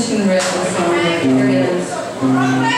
song. Here it is.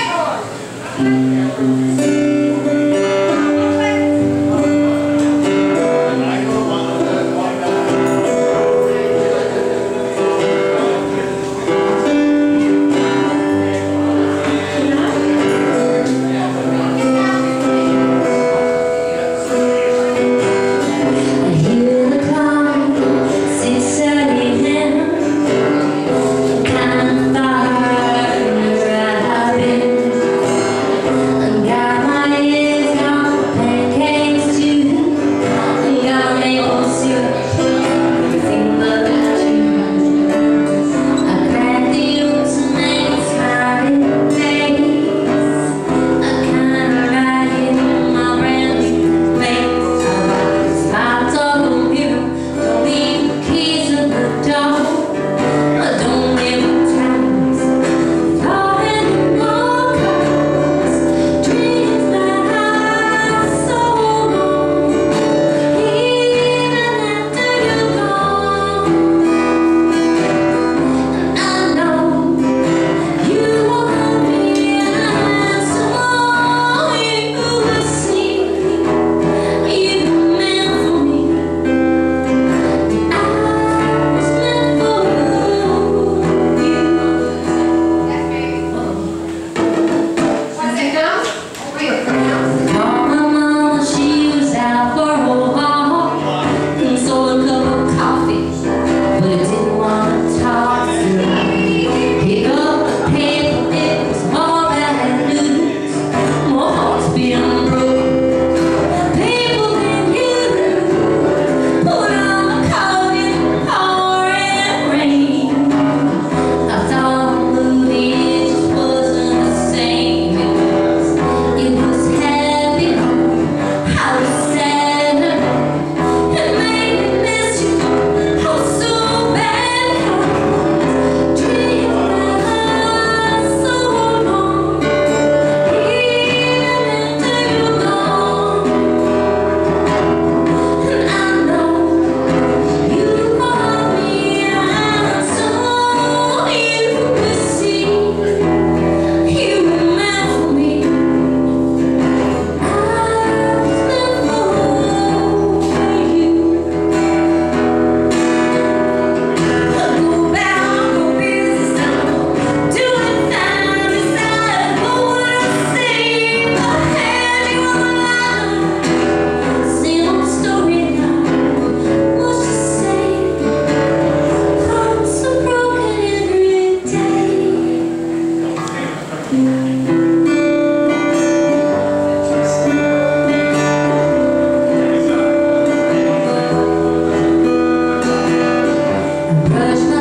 Krishna.